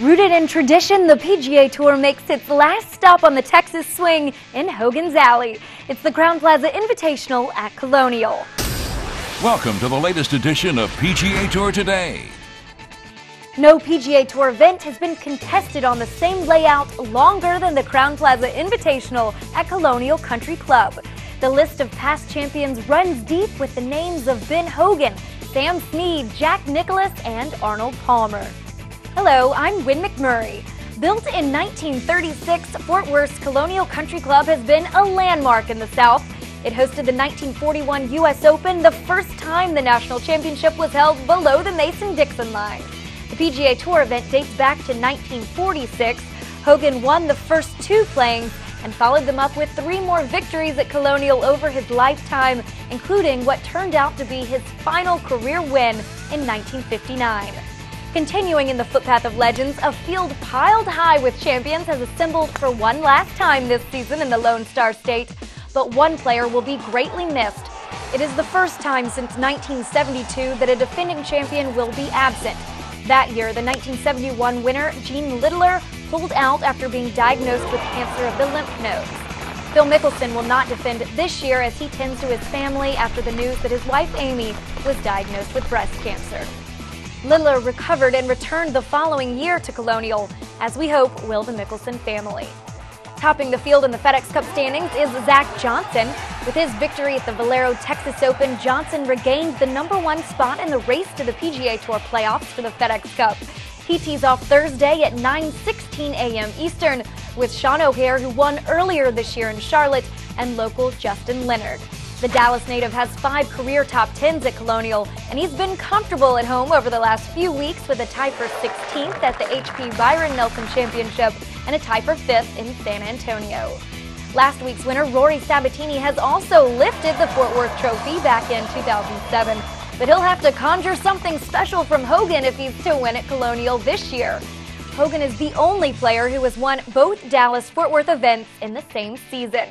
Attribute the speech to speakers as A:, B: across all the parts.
A: Rooted in tradition, the PGA Tour makes its last stop on the Texas swing in Hogan's Alley. It's the Crowne Plaza Invitational at Colonial.
B: Welcome to the latest edition of PGA Tour Today.
A: No PGA Tour event has been contested on the same layout longer than the Crowne Plaza Invitational at Colonial Country Club. The list of past champions runs deep with the names of Ben Hogan, Sam Snead, Jack Nicklaus, and Arnold Palmer. Hello, I'm Win McMurry. Built in 1936, Fort Worth's Colonial Country Club has been a landmark in the South. It hosted the 1941 U.S. Open, the first time the national championship was held below the Mason-Dixon line. The PGA Tour event dates back to 1946. Hogan won the first two playings and followed them up with three more victories at Colonial over his lifetime, including what turned out to be his final career win in 1959. Continuing in the footpath of legends, a field piled high with champions has assembled for one last time this season in the Lone Star State. But one player will be greatly missed. It is the first time since 1972 that a defending champion will be absent. That year, the 1971 winner, Gene Littler, pulled out after being diagnosed with cancer of the lymph nodes. Phil Mickelson will not defend this year as he tends to his family after the news that his wife Amy was diagnosed with breast cancer. Littler recovered and returned the following year to Colonial, as we hope will the Mickelson family. Topping the field in the FedEx Cup standings is Zach Johnson. With his victory at the Valero Texas Open, Johnson regained the number one spot in the race to the PGA Tour playoffs for the FedEx Cup. He tees off Thursday at 9.16 a.m. Eastern with Sean O'Hair, who won earlier this year in Charlotte, and local Justin Leonard. The Dallas native has five career top tens at Colonial, and he's been comfortable at home over the last few weeks with a tie for 16th at the HP Byron Nelson Championship and a tie for 5th in San Antonio. Last week's winner, Rory Sabbatini, has also lifted the Fort Worth Trophy back in 2007, but he'll have to conjure something special from Hogan if he's to win at Colonial this year. Hogan is the only player who has won both Dallas Fort Worth events in the same season.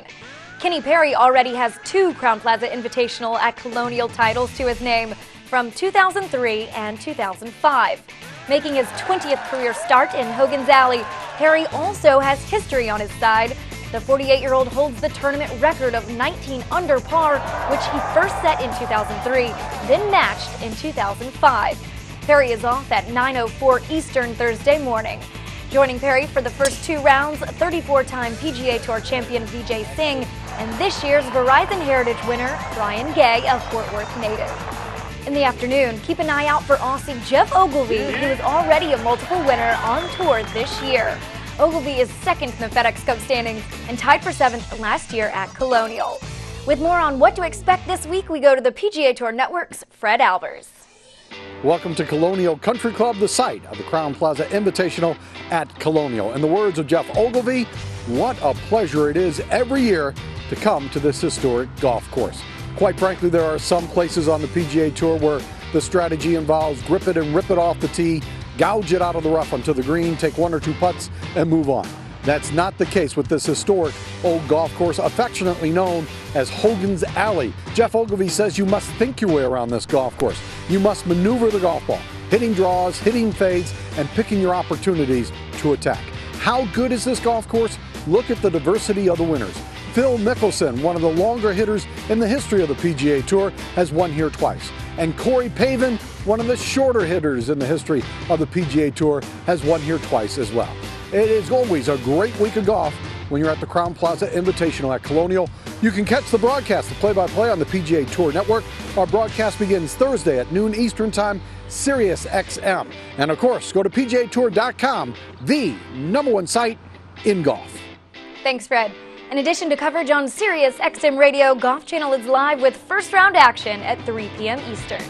A: Kenny Perry already has two Crowne Plaza Invitational at Colonial titles to his name from 2003 and 2005. Making his 20th career start in Hogan's Alley, Perry also has history on his side. The 48 year old holds the tournament record of 19 under par, which he first set in 2003, then matched in 2005. Perry is off at 9.04 Eastern Thursday morning. Joining Perry for the first two rounds, 34 time PGA Tour champion Vijay Singh and this year's Verizon Heritage winner, Brian Gay, a Fort Worth native. In the afternoon, keep an eye out for Aussie Geoff Ogilvy, who is already a multiple winner on tour this year. Ogilvy is second in the FedEx Cup standings and tied for seventh last year at Colonial. With more on what to expect this week, we go to the PGA Tour Network's Fred Albers.
C: Welcome to Colonial Country Club, the site of the Crowne Plaza Invitational at Colonial. In the words of Geoff Ogilvy, what a pleasure it is every year to come to this historic golf course. Quite frankly, there are some places on the PGA Tour where the strategy involves grip it and rip it off the tee, gouge it out of the rough onto the green, take one or two putts, and move on. That's not the case with this historic old golf course, affectionately known as Hogan's Alley. Geoff Ogilvy says you must think your way around this golf course. You must maneuver the golf ball, hitting draws, hitting fades, and picking your opportunities to attack. How good is this golf course? Look at the diversity of the winners. Phil Mickelson, one of the longer hitters in the history of the PGA Tour, has won here twice. And Corey Pavin, one of the shorter hitters in the history of the PGA Tour, has won here twice as well. It is always a great week of golf when you're at the Crowne Plaza Invitational at Colonial. You can catch the broadcast, the play-by-play on the PGA Tour Network. Our broadcast begins Thursday at noon Eastern Time, Sirius XM. And of course, go to PGATour.com, the number one site in golf.
A: Thanks, Fred. In addition to coverage on Sirius XM Radio, Golf Channel is live with first round action at 3 p.m. Eastern.